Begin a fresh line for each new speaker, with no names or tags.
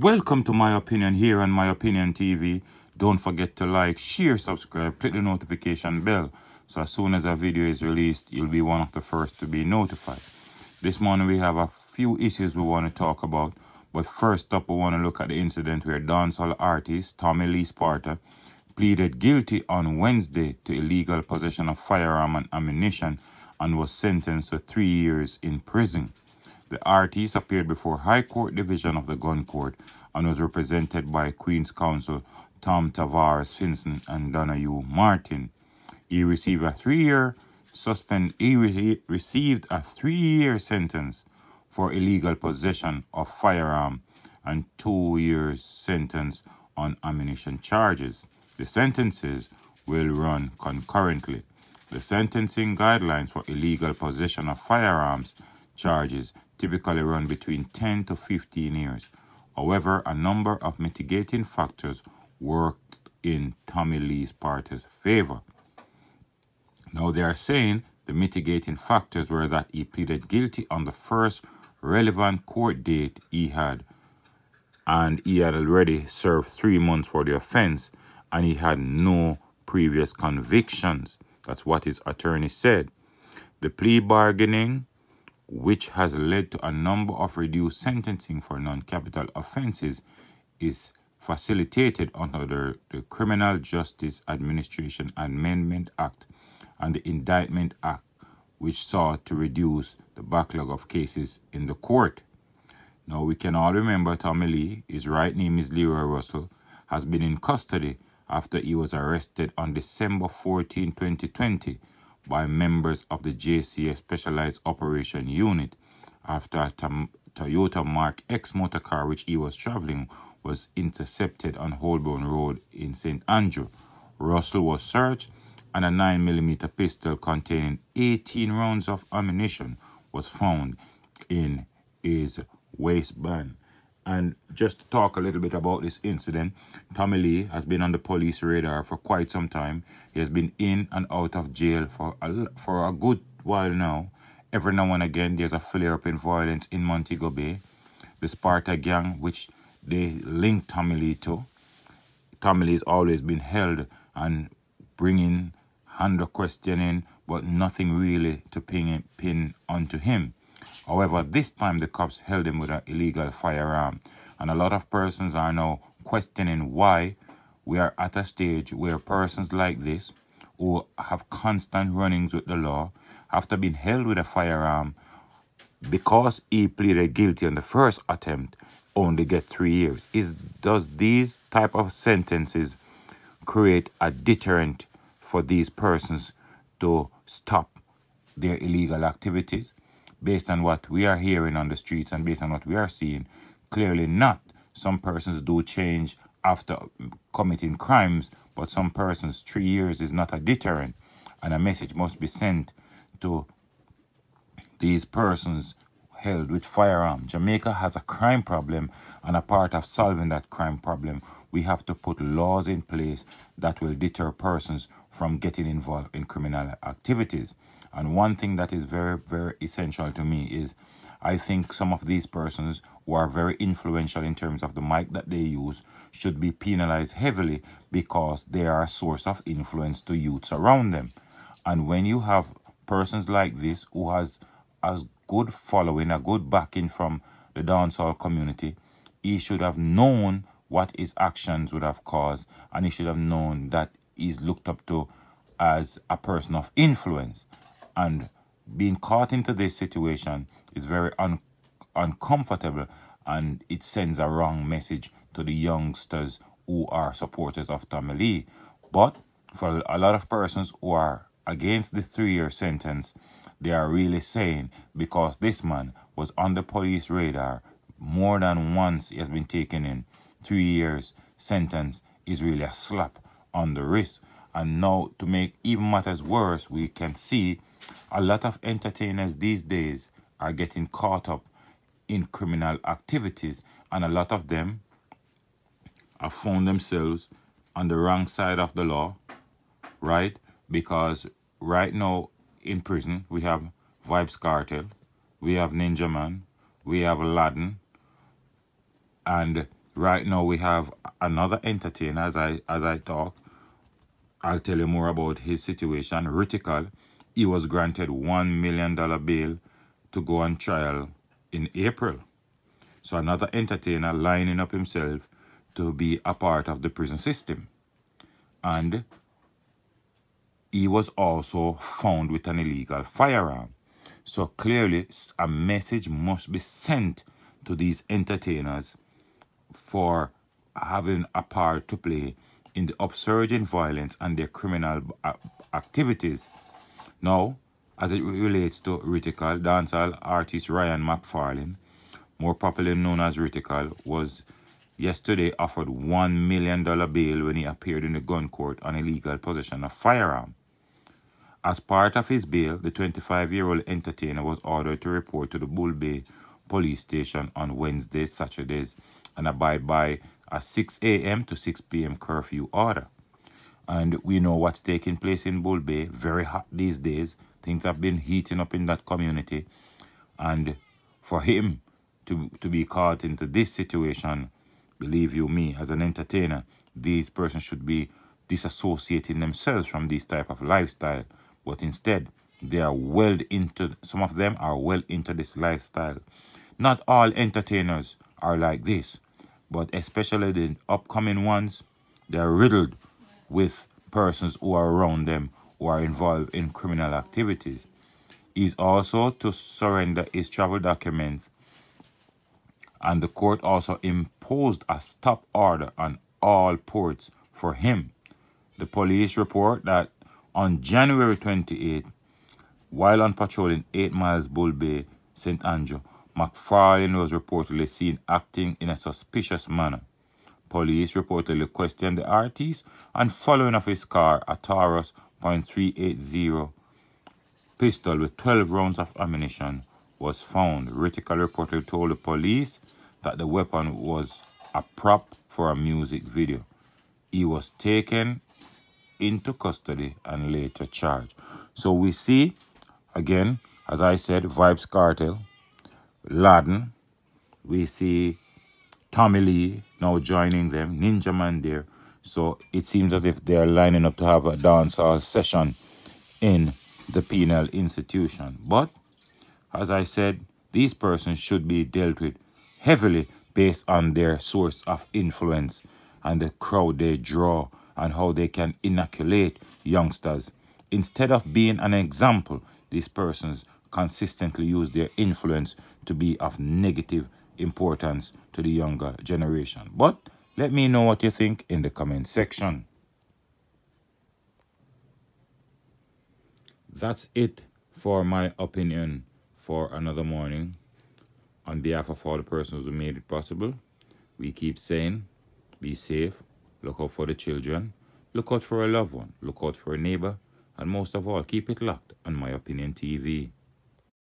Welcome to My Opinion here on My Opinion TV. Don't forget to like, share, subscribe, click the notification bell. So as soon as a video is released, you'll be one of the first to be notified. This morning we have a few issues we want to talk about. But first up, we want to look at the incident where dancehall artist Tommy Lee Sparta pleaded guilty on Wednesday to illegal possession of firearm and ammunition and was sentenced to three years in prison. The artist appeared before High Court Division of the Gun Court and was represented by Queen's Counsel Tom Tavares Finson and Donahue Martin. He received a three-year suspend. He re received a three-year sentence for illegal possession of firearm and two years sentence on ammunition charges. The sentences will run concurrently. The sentencing guidelines for illegal possession of firearms charges typically run between 10 to 15 years. However, a number of mitigating factors worked in Tommy Lee Sparta's favor. Now they are saying the mitigating factors were that he pleaded guilty on the first relevant court date he had and he had already served three months for the offense and he had no previous convictions. That's what his attorney said. The plea bargaining which has led to a number of reduced sentencing for non-capital offenses, is facilitated under the Criminal Justice Administration Amendment Act and the Indictment Act, which sought to reduce the backlog of cases in the court. Now, we can all remember Tommy Lee, his right name is Leroy Russell, has been in custody after he was arrested on December 14, 2020 by members of the JCF Specialized Operation Unit after a Toyota Mark X motor car which he was traveling was intercepted on Holborn Road in St. Andrew. Russell was searched and a 9mm pistol containing 18 rounds of ammunition was found in his waistband. And just to talk a little bit about this incident, Tommy Lee has been on the police radar for quite some time. He has been in and out of jail for a, for a good while now. Every now and again, there's a flare-up in violence in Montego Bay. The Sparta gang, which they link Tommy Lee to. Tommy Lee has always been held and bringing under questioning, but nothing really to pin, pin onto him. However, this time the cops held him with an illegal firearm. And a lot of persons are now questioning why we are at a stage where persons like this, who have constant runnings with the law, after being held with a firearm, because he pleaded guilty on the first attempt, only get three years. Is Does these type of sentences create a deterrent for these persons to stop their illegal activities? Based on what we are hearing on the streets and based on what we are seeing, clearly not. Some persons do change after committing crimes, but some persons, three years is not a deterrent. And a message must be sent to these persons held with firearm. Jamaica has a crime problem, and a part of solving that crime problem, we have to put laws in place that will deter persons from getting involved in criminal activities. And one thing that is very, very essential to me is I think some of these persons who are very influential in terms of the mic that they use should be penalized heavily because they are a source of influence to youths around them. And when you have persons like this who has a good following, a good backing from the dancehall community, he should have known what his actions would have caused and he should have known that he's looked up to as a person of influence and being caught into this situation is very un uncomfortable and it sends a wrong message to the youngsters who are supporters of Tommy Lee. But for a lot of persons who are against the three-year sentence, they are really saying because this man was on the police radar more than once he has been taken in, three years sentence is really a slap on the wrist. And now to make even matters worse, we can see a lot of entertainers these days are getting caught up in criminal activities and a lot of them have found themselves on the wrong side of the law, right? Because right now in prison we have Vybz Kartel, we have Ninja Man, we have Aladdin, and right now we have another entertainer as I as I talk. I'll tell you more about his situation. Rytikal, he was granted one million dollar bail to go on trial in April. So another entertainer lining up himself to be a part of the prison system. And he was also found with an illegal firearm. So clearly a message must be sent to these entertainers for having a part to play in the upsurge in violence and their criminal activities. Now, as it relates to Rytikal, dancehall artist Ryan McFarlane, more popularly known as Rytikal, was yesterday offered $1 million bail when he appeared in the gun court on illegal possession of firearm. As part of his bail, the 25-year-old entertainer was ordered to report to the Bull Bay police station on Wednesdays, Saturdays, and abide by a 6 a.m. to 6 p.m. curfew order. And we know what's taking place in Bull Bay. Very hot these days. Things have been heating up in that community. And for him to, to be caught into this situation, believe you me, as an entertainer, these persons should be disassociating themselves from this type of lifestyle. But instead, they are well into, some of them are well into this lifestyle. Not all entertainers are like this but especially the upcoming ones, they're riddled with persons who are around them who are involved in criminal activities. is also to surrender his travel documents and the court also imposed a stop order on all ports for him. The police report that on January 28, while on patrol in 8 Miles Bull Bay, St. Andrew, McFarlane was reportedly seen acting in a suspicious manner. Police reportedly questioned the artist and following of his car a Taurus .380 pistol with 12 rounds of ammunition was found. Rytikal reportedly told the police that the weapon was a prop for a music video. He was taken into custody and later charged. So we see, again, as I said, Vybz Kartel, Laden. We see Tommy Lee now joining them, Ninja Man there. So it seems as if they're lining up to have a dancehall session in the penal institution. But, as I said, these persons should be dealt with heavily based on their source of influence and the crowd they draw and how they can inoculate youngsters. Instead of being an example, these persons consistently use their influence to be of negative importance to the younger generation. But let me know what you think in the comment section. That's it for my opinion for another morning. On behalf of all the persons who made it possible, we keep saying, be safe, look out for the children, look out for a loved one, look out for a neighbor, and most of all, keep it locked on My Opinion TV.